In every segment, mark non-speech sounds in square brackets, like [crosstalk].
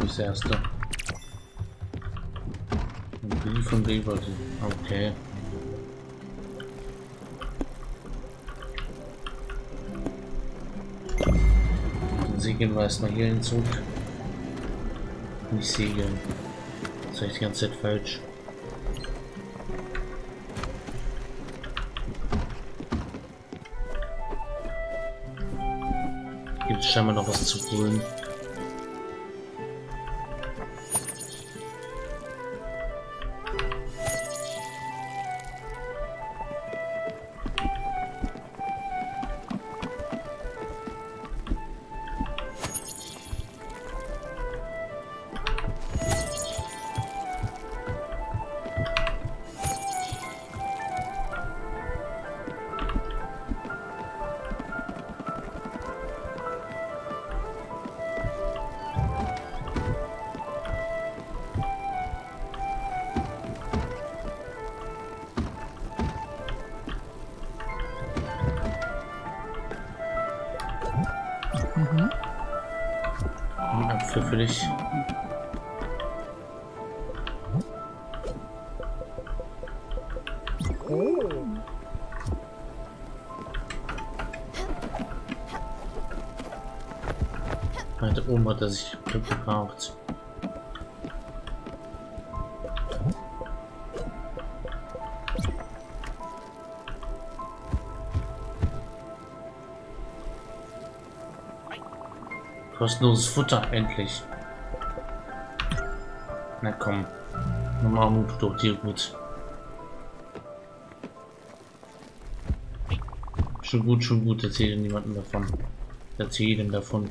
fürs Erste. Ein Brief von Liberty. Okay. Dann segeln wir erstmal hier hin zurück. Nicht segeln. Das ist die ganze Zeit falsch. Gibt es scheinbar noch was zu holen. Apfel für dich. Weiter oben hat er sich Glück gebraucht. Kostenloses Futter, endlich. Na komm. Nochmal Mut doch dir gut. Schon gut, schon gut, erzähle niemandem davon. Erzähle jedem davon.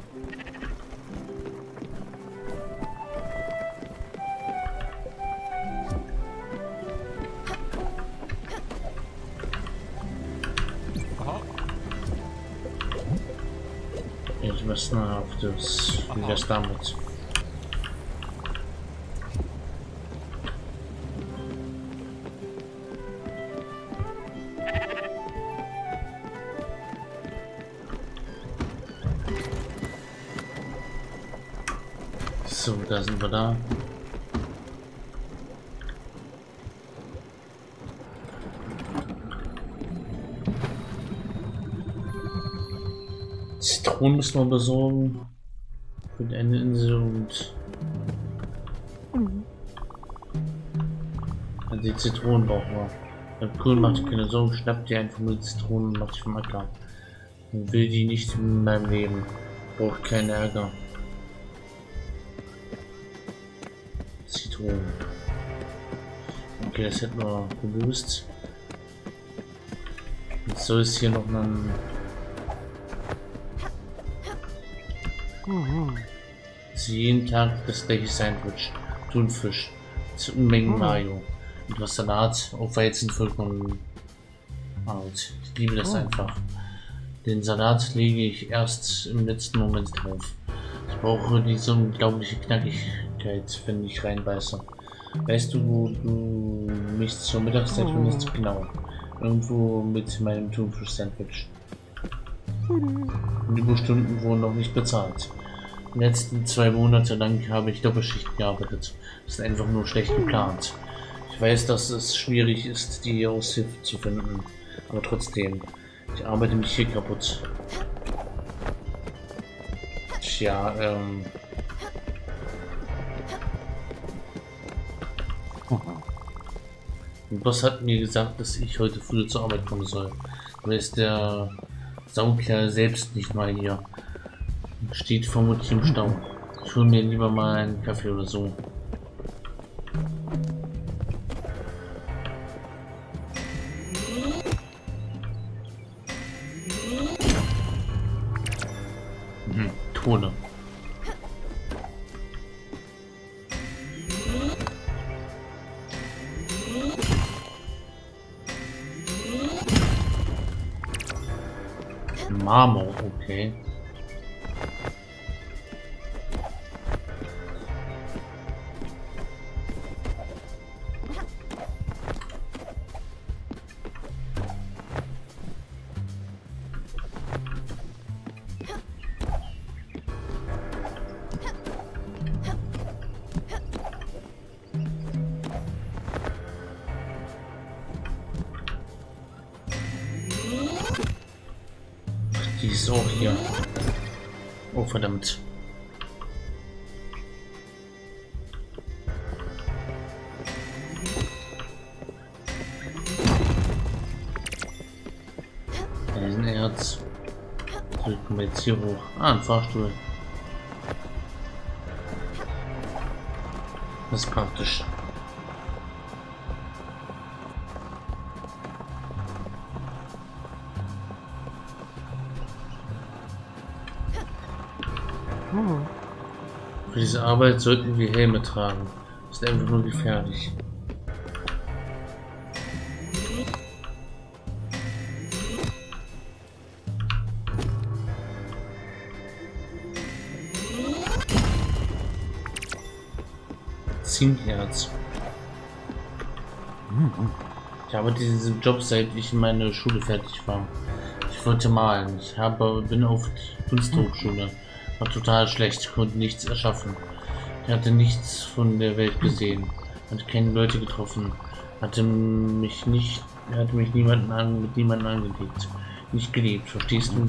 Jetzt müssen wir auf das, wie das damit. So, da sind wir da. Zitronen müssen wir besorgen. Für die eine Insel und. Also die Zitronen brauchen wir. Der Kuhl macht keine Sorgen, schnappt die einfach die Zitronen und macht sich vom Acker. Und will die nicht in meinem Leben. Braucht keinen Ärger. Zitronen. Okay, das hätten wir gelöst. Jetzt soll es hier noch einen Sie jeden Tag das gleiche Sandwich. Thunfisch. Zu Unmengen Mayo. Und was Salat auf Weizen vollkommen out. Ich liebe das einfach. Den Salat lege ich erst im letzten Moment drauf. Ich brauche diese unglaubliche Knackigkeit, wenn ich reinbeiße. Weißt du, wo du mich zur Mittagszeit findest? Genau. Irgendwo mit meinem Thunfisch-Sandwich. Die Überstunden wurden noch nicht bezahlt. Die letzten zwei Monate lang habe ich Doppelschicht gearbeitet. Das ist einfach nur schlecht geplant. Ich weiß, dass es schwierig ist, die Aushilfe zu finden. Aber trotzdem, ich arbeite mich hier kaputt. Tja, ähm... Der Boss hat mir gesagt, dass ich heute früh zur Arbeit kommen soll. Aber ist der Saukerl selbst nicht mal hier. Steht vermutlich im Stau. Ich hole mir lieber mal einen Kaffee oder so. Mhm, Tone. Marmor, okay. Drücken wir jetzt hier hoch. Ah, ein Fahrstuhl. Das ist praktisch. Für diese Arbeit sollten wir Helme tragen. Das ist einfach nur gefährlich. Zinkherz. Ich habe diesen Job seit ich in meiner Schule fertig war. Ich wollte malen. Ich habe, bin auf Kunsthochschule. War total schlecht, konnte nichts erschaffen. Ich hatte nichts von der Welt gesehen. Hatte keine Leute getroffen. Hatte mich nicht, hatte mich niemanden an, mit niemandem angelegt. Nicht geliebt, verstehst du?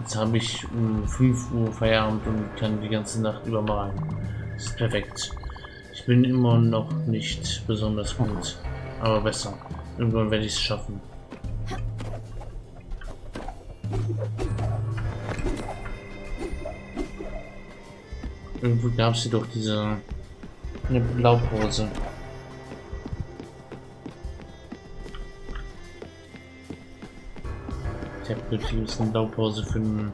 Jetzt habe ich um 5 Uhr Feierabend und kann die ganze Nacht über malen. Das ist perfekt. Ich bin immer noch nicht besonders gut, aber besser. Irgendwann werde ich es schaffen. Irgendwo gab es doch diese eine Blaupause. Ich habe eine Blaupause für einen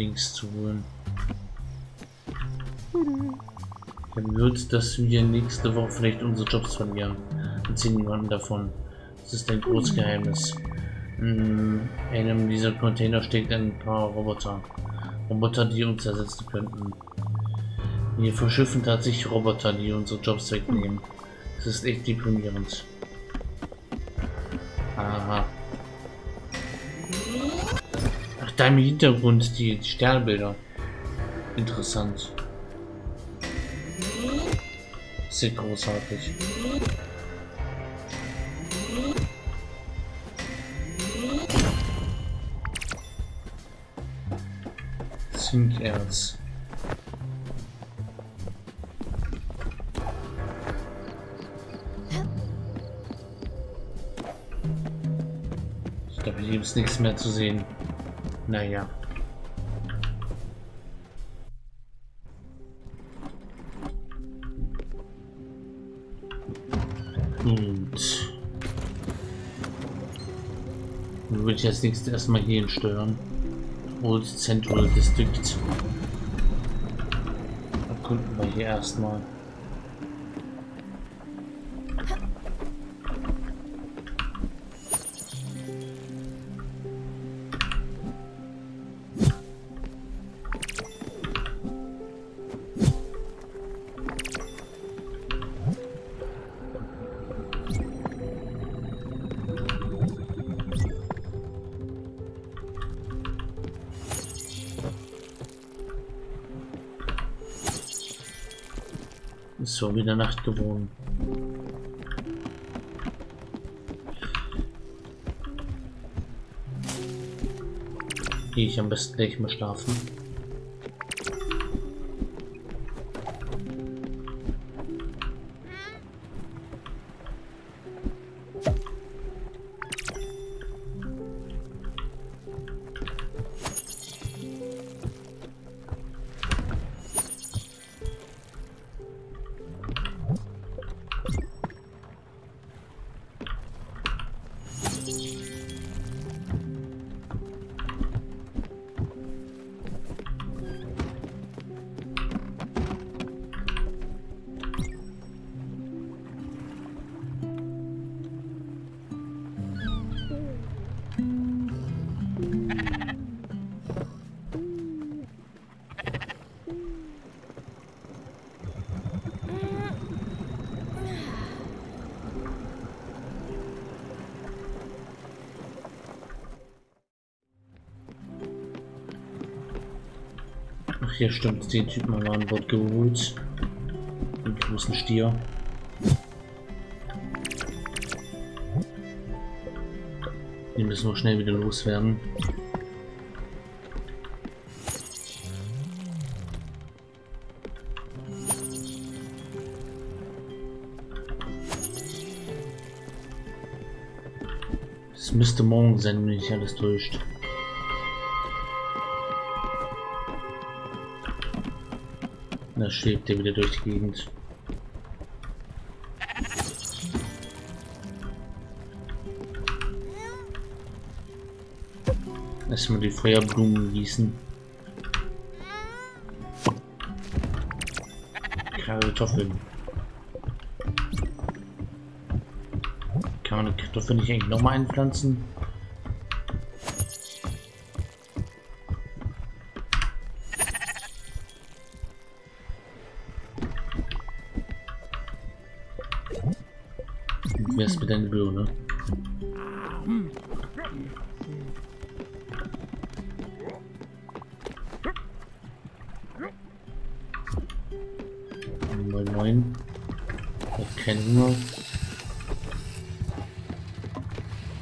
Links zu holen. Dann wird, dass wir nächste Woche vielleicht unsere Jobs verlieren. Erzählen niemanden davon. Das ist ein großes Geheimnis. In einem dieser Container steckt ein paar Roboter. Roboter, die uns ersetzen könnten. Wir verschiffen tatsächlich Roboter, die unsere Jobs wegnehmen. Das ist echt deprimierend. Aha. Da im Hintergrund die Sternbilder. Interessant. Sieht großartig. Zinkerz. Ich glaube, hier ist nichts mehr zu sehen. Naja. Gut. Dann würde ich als nächstes erstmal hierhin steuern. Old Central District. Erkunden wir hier erstmal. So, wieder Nacht gewohnt. Gehe ich am besten gleich mal schlafen. Hier stimmt, den Typen haben wir an Bord geholt. Den großen Stier. Die müssen wir schnell wieder loswerden. Es müsste morgen sein, wenn mich alles täuscht. Da schwebt er wieder durch die Gegend. Erstmal die Feuerblumen gießen. Kartoffeln. Kann man eine Kartoffel nicht eigentlich nochmal einpflanzen? Deiner Birne? Moin moin. Hat keinen Hunger.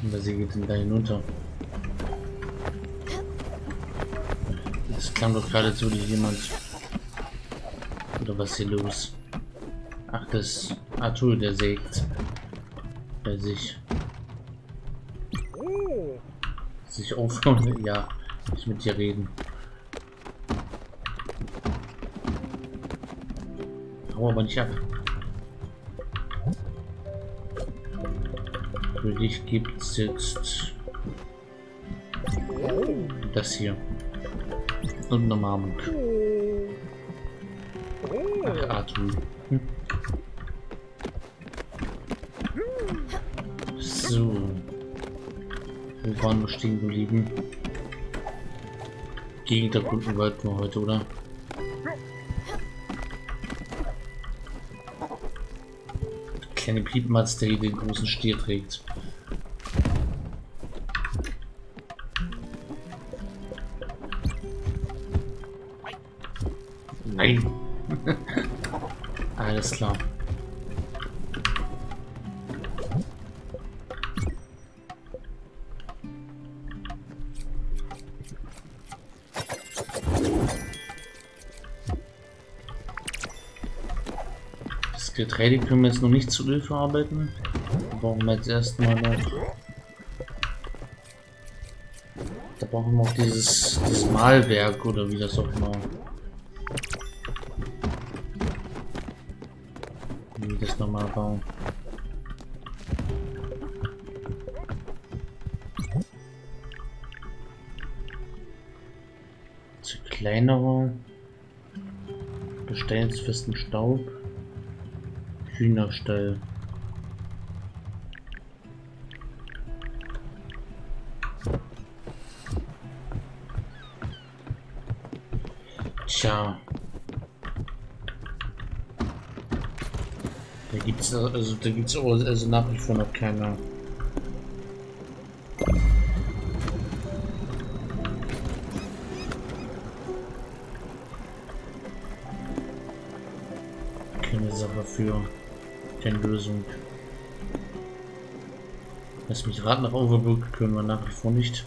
Aber sie geht denn da hinunter. Das klang doch gerade so wie jemand. Oder was ist hier los? Ach, das Arthur, der sägt. Bei sich. Sich aufhören. Ja, ich mit dir reden. Hau aber nicht ab. Für dich gibt es jetzt das hier. Und eine Umarmung. Ach, Arthur. So. Wo waren wir stehen geblieben? Gegend erkunden wollten wir heute, oder? Kleine Piepmatz, der hier den großen Stier trägt. Getreide können wir jetzt noch nicht zu Öl verarbeiten. Da brauchen wir jetzt erstmal noch. Da brauchen wir auch dieses, dieses Malwerk oder wie das auch immer. Wie das nochmal bauen. Zu kleinerer. Gesteinsfesten Staub. Hühnerstall. Tja. Da gibt's also da gibt's also nach wie vor noch. Keine keine Lösung. Lass mich raten, nach Overbook können wir nach wie vor nicht.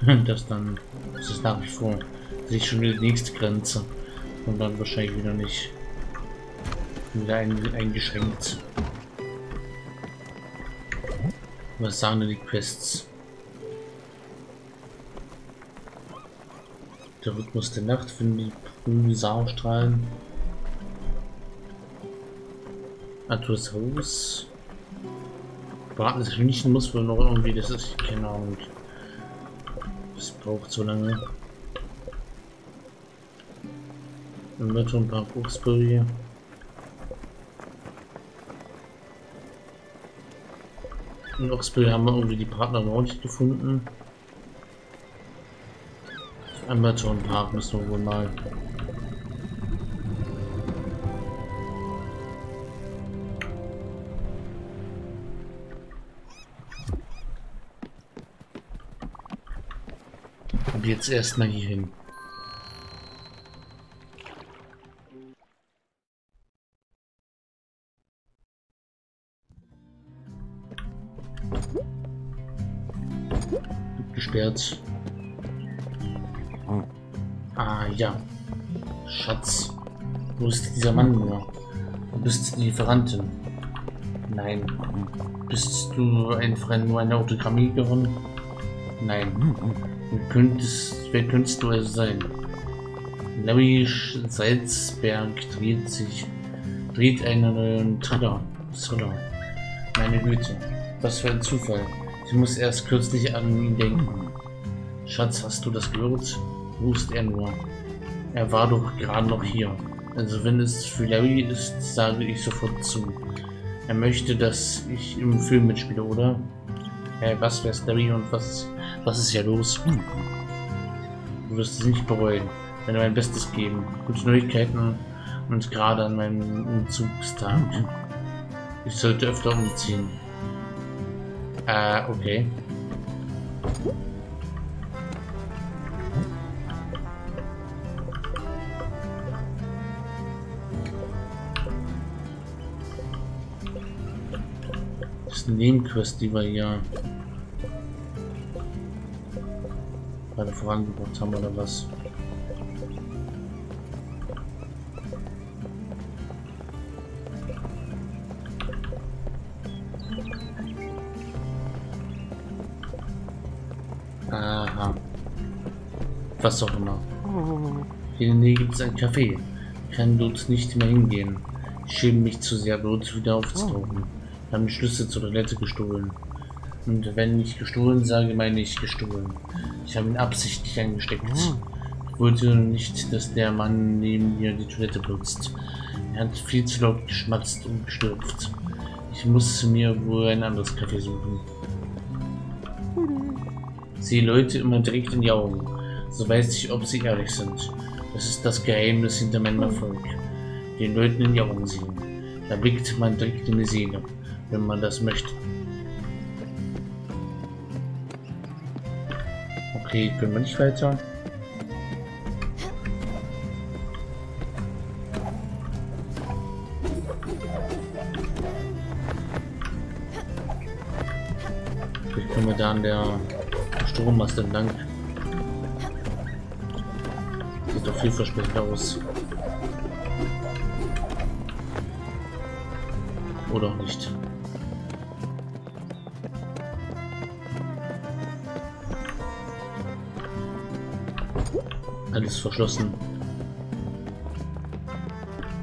[laughs] das dann das ist nach wie vor sich schon die nächste Grenze und dann wahrscheinlich wieder nicht wieder ein, eingeschränkt. Was sagen denn die Quests? Der Rhythmus der Nacht finden die grünen Sauerstrahlen. Arthurs Haus. Braten das Hühnchen muss wohl noch irgendwie, das ist keine Ahnung. Das braucht so lange. Im Wetter ein paar Buchsbury. In Oxbury haben wir irgendwie die Partner noch nicht gefunden. Amberton Park müssen wir wohl mal. Aber jetzt erstmal hier hin. Gesperrt. Ah. ah ja. Schatz. Wo ist dieser Mann nur? Du bist die Lieferantin. Nein. Mhm. Bist du ein Freund nur eine Autogrammiererin? Nein. Mhm. Wer könntest, wer könntest du es sein? Larry Salzberg dreht sich, dreht einen Triller. Thriller. Meine Güte. Was für ein Zufall. Ich muss erst kürzlich an ihn denken. Schatz, hast du das gehört? Ist er nur? Er war doch gerade noch hier. Also wenn es für Larry ist, sage ich sofort zu. Er möchte, dass ich im Film mitspiele, oder? Hey, was wär's Larry und was, was ist ja los? Du wirst es nicht bereuen, wenn du mein Bestes geben. Gute Neuigkeiten und gerade an meinem Umzugstag. Ich sollte öfter umziehen. Äh, okay. Das ist eine Nebenquest, die wir hier gerade vorangebracht haben oder was? Aha. Was auch immer. Hier in der Nähe gibt es ein Café. Ich kann dort nicht mehr hingehen. Ich schäme mich zu sehr, dort wieder aufzutauchen. Wir haben die Schlüssel zur Toilette gestohlen. Und wenn ich gestohlen sage, meine ich gestohlen. Ich habe ihn absichtlich eingesteckt. Ich wollte nicht, dass der Mann neben mir die Toilette benutzt. Er hat viel zu laut geschmatzt und gestürzt. Ich muss mir wohl ein anderes Café suchen. Sehe Leute immer direkt in die Augen. So weiß ich, ob sie ehrlich sind. Das ist das Geheimnis hinter meinem Erfolg. Den Leuten in die Augen sehen. Da blickt man direkt in die Seele, wenn man das möchte. Okay, können wir nicht weiter. Vielleicht können wir da an der Strommast entlang. Sieht doch vielversprechend aus. Oder auch nicht. Alles verschlossen.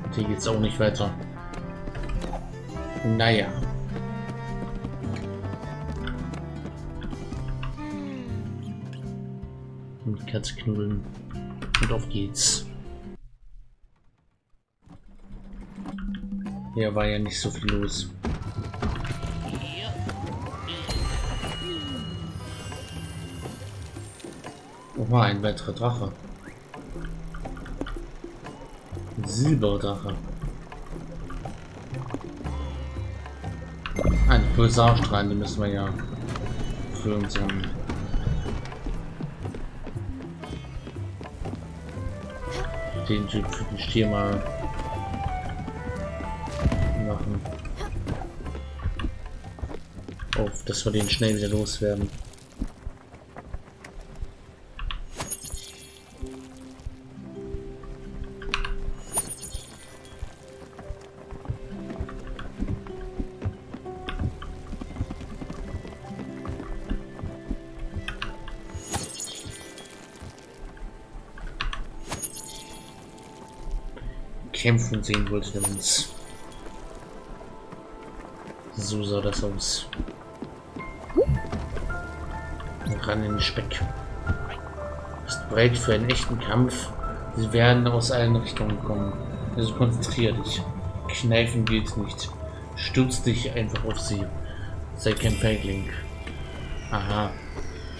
Und hier geht's auch nicht weiter. Naja. Und die Katze knuddeln. Und auf geht's. Hier war ja nicht so viel los. Oha, ein weiterer Drache. Silberdrache. Ein Pulsarstrahl, die müssen wir ja für unseren den Typ für den Stier mal machen. Auf, dass wir den schnell wieder loswerden. Kämpfen sehen wollte der uns. So sah das aus. Ran in den Speck. Bist bereit für einen echten Kampf? Sie werden aus allen Richtungen kommen. Also konzentrier dich. Kneifen geht nicht. Stürz dich einfach auf sie. Sei kein Feigling. Aha.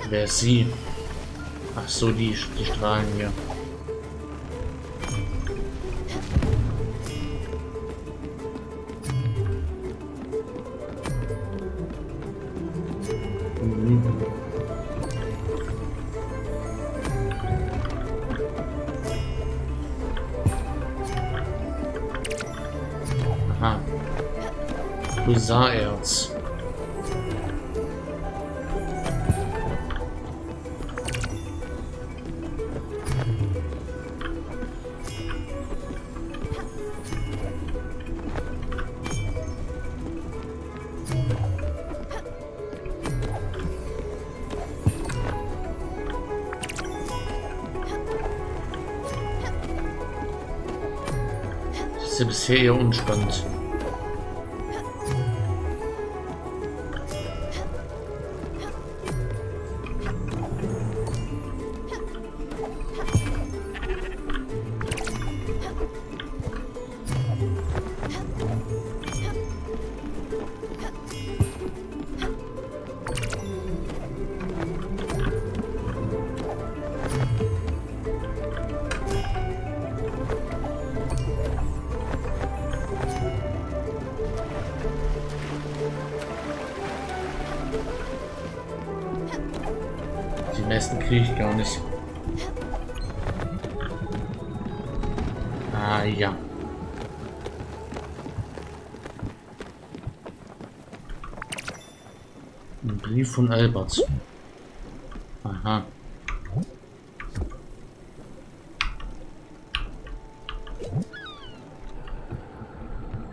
Wer ist sie? Ach so, die, die Strahlen hier. Ist ja bisher eher unspannend. Ein Brief von Albert. Aha.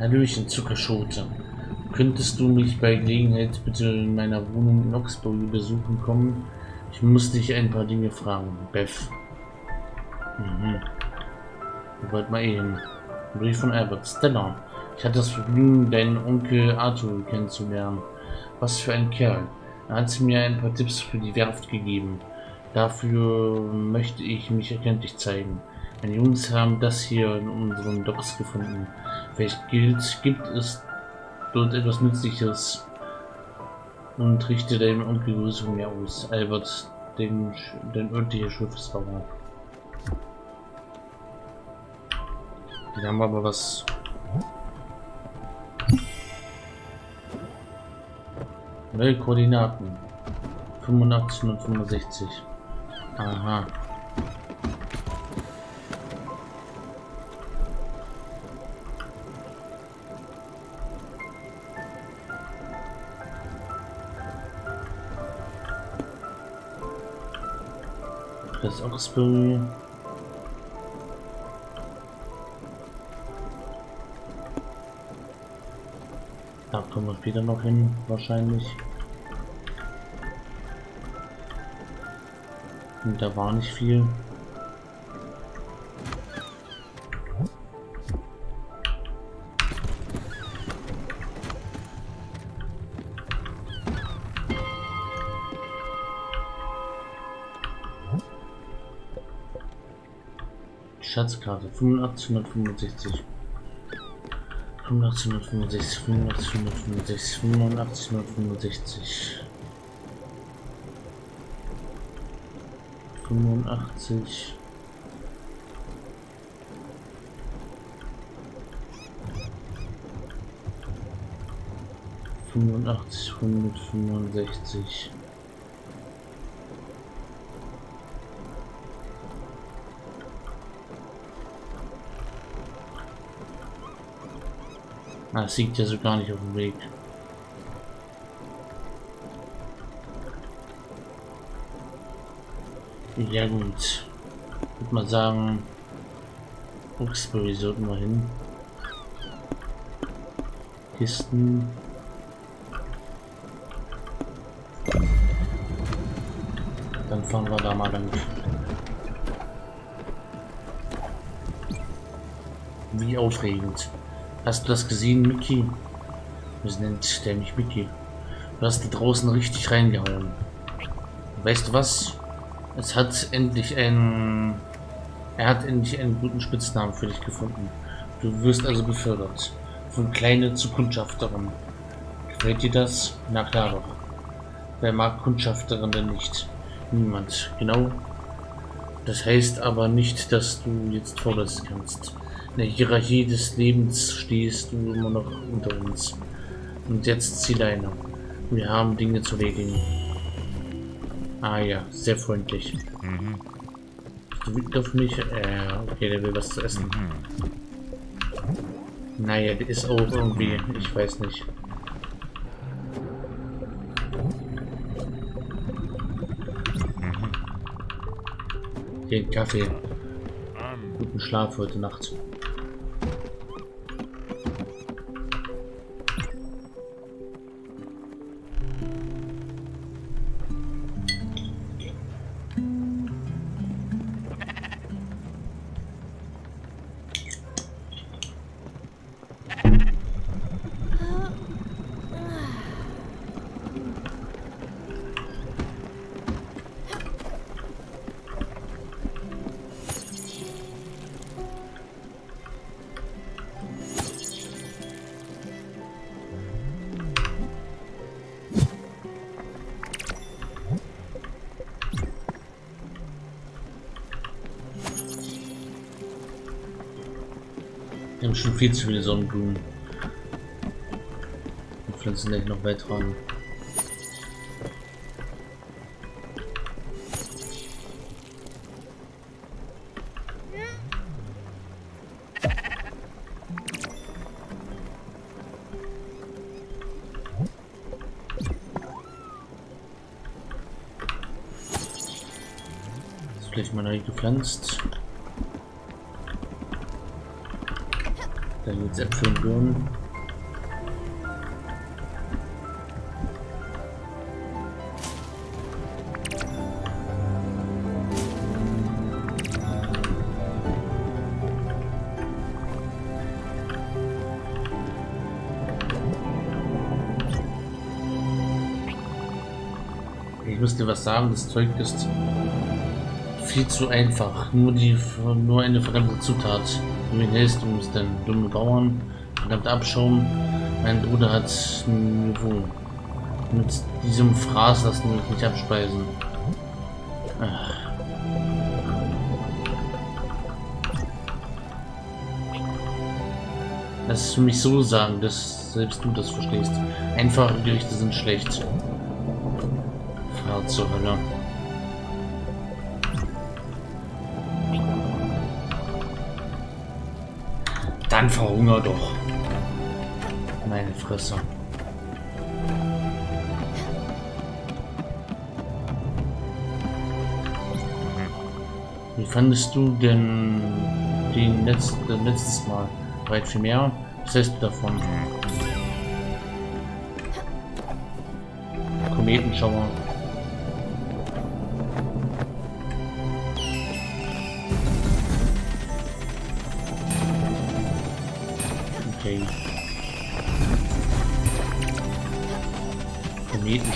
Hallöchen, Zuckerschote. Könntest du mich bei Gelegenheit bitte in meiner Wohnung in Oxbury besuchen kommen? Ich muss dich ein paar Dinge fragen, Beth. Mhm. Wir wollten mal eben. Brief von Albert. Stella. Ich hatte das Vergnügen, deinen Onkel Arthur kennenzulernen. Was für ein Kerl. Er hat mir ein paar Tipps für die Werft gegeben. Dafür möchte ich mich erkenntlich zeigen. Meine Jungs haben das hier in unseren Docks gefunden. Vielleicht gilt, gibt es dort etwas Nützliches und richte deinem Onkel Grüße mir aus. Albert, den, den örtlichen Schiffsbauer. Die haben aber was. Neue Koordinaten. 85 und 65. Aha. Das Oxbury. Kommen wir später noch hin, wahrscheinlich. Und da war nicht viel. Schatzkarte 8565 8565 8565 8565 85 85 165 Ah, das liegt ja so gar nicht auf dem Weg. Ja gut. Ich würde mal sagen, Uxbury sollten wir hin. Kisten. Dann fahren wir da mal lang. Wie aufregend. Hast du das gesehen, Mickey? Was nennt der mich Mickey? Du hast da draußen richtig reingehauen. Weißt du was? Es hat endlich einen... Er hat endlich einen guten Spitznamen für dich gefunden. Du wirst also befördert. Von Kleine zu Kundschafterin. Gefällt dir das? Na klar doch. Wer mag Kundschafterin denn nicht? Niemand. Genau. Das heißt aber nicht, dass du jetzt vorwärts kannst. In der Hierarchie des Lebens stehst du immer noch unter uns. Und jetzt zieh deine. Wir haben Dinge zu erledigen. Ah ja, sehr freundlich. Mhm. Du willst auf mich? Äh, okay, der will was zu essen. Mhm. Naja, der ist auch irgendwie, ich weiß nicht. Den Kaffee. Guten Schlaf heute Nacht. Haben schon viel zu viele Sonnenblumen. Wir pflanzen gleich noch weiter an. Vielleicht mal neu gepflanzt. Und Birnen. Ich dir was sagen, das Zeug ist viel zu einfach. Nur die nur eine verdammte Zutat. Hältst du uns denn? Dumme Bauern, verdammt Abschaum. Mein Bruder hat ein Niveau. Mit diesem Fraß lassen wir nicht abspeisen. Ach. Lass mich so sagen, dass selbst du das verstehst. Einfache Gerichte sind schlecht. Fahrt zur Hölle. Verhunger doch. Meine Fresse. Wie fandest du denn den letzten, letztes Mal? Weit viel mehr? Was hältst du davon? Kometenschauer.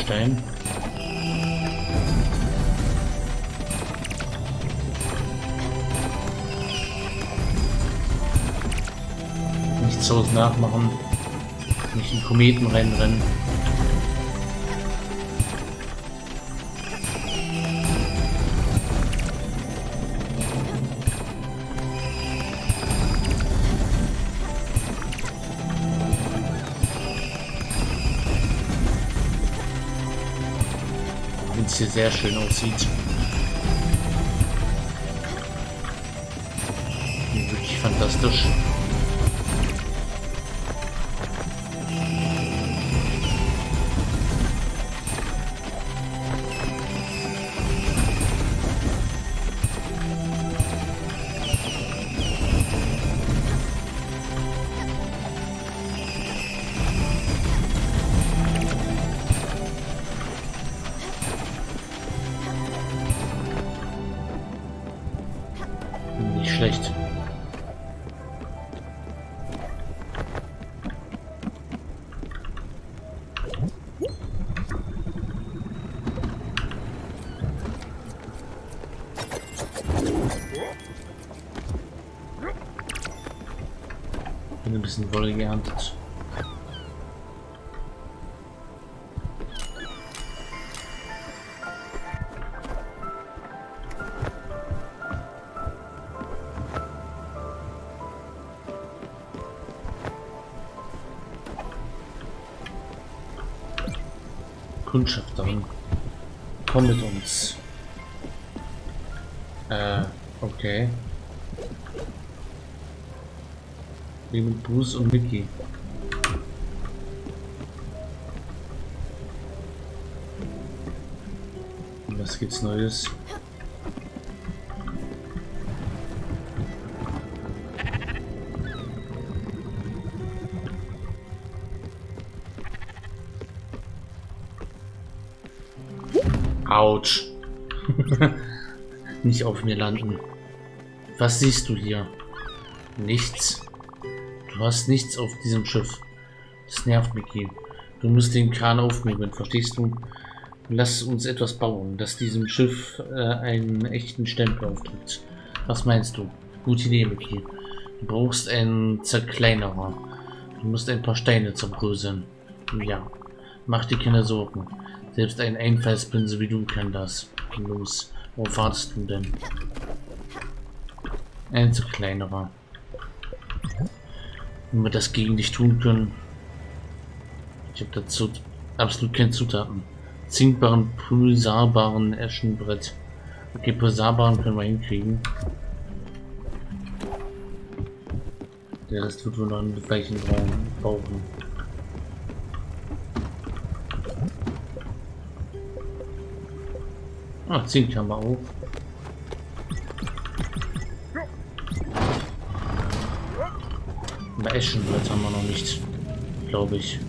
Kometenstein. Nichts aus nachmachen. Nicht in Kometen reinrennen. Sehr schön aussieht. Schlecht. Ein bisschen Wolle geerntet. Komm mit uns. Äh, okay. Wie mit Bruce und Mickey. Was gibt's Neues? Autsch. [laughs] Nicht auf mir landen. Was siehst du hier? Nichts. Du hast nichts auf diesem Schiff. Das nervt Mickey. Du musst den Kran aufnehmen, verstehst du? Lass uns etwas bauen, das diesem Schiff äh, einen echten Stempel aufdrückt. Was meinst du? Gute Idee, Mickey. Du brauchst einen Zerkleinerer. Du musst ein paar Steine zerbröseln. Ja. Mach dir keine Sorgen. Selbst ein Einfallspinsel wie du kann das. Los, worauf wartest du denn? Ein Zerkleinerer. Wenn wir das gegen dich tun können. Ich habe dazu absolut keine Zutaten. Zinkbaren, pulsarbaren Eschenbrett. Okay, pulsarbaren können wir hinkriegen. Der Rest wird wohl noch einen gleichen Raum brauchen. Ah, Zink haben wir auch. Aber Eschenbrett haben wir noch nicht, glaube ich.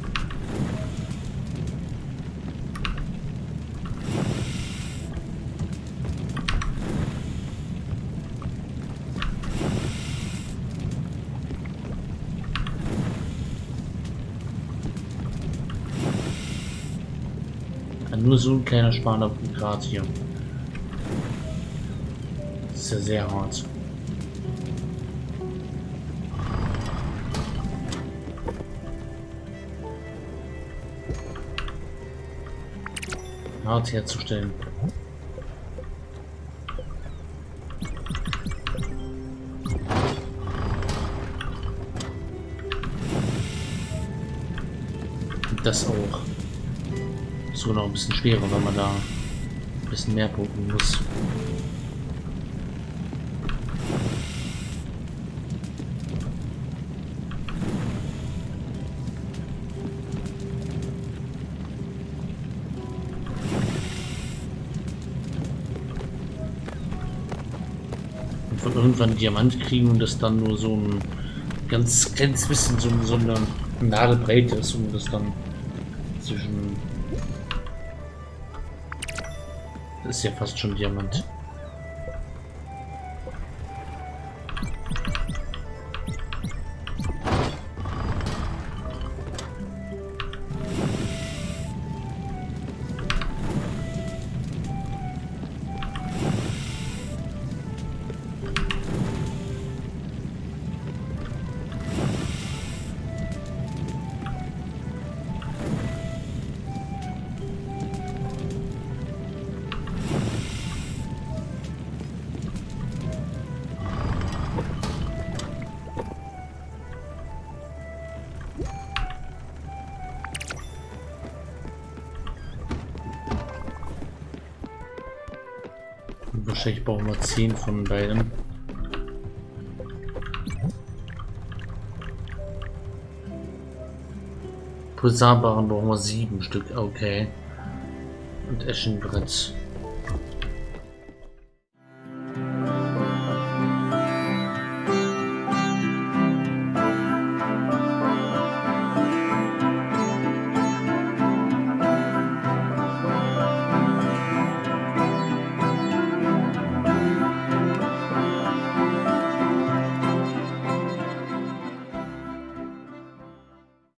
Nur so ein kleiner Spaner Grad hier. Ist ja sehr hart. Hart herzustellen. das auch so noch ein bisschen schwerer, wenn man da ein bisschen mehr pumpen muss. Irgendwann Diamant kriegen und das dann nur so ein ganz, ganz bisschen so, so eine Nadelbreite ist, um das dann zwischen Das ist ja fast schon Diamant. Wahrscheinlich brauchen wir 10 von beiden. Pulsarbaren brauchen wir 7 Stück, okay. Und Eschenbrett.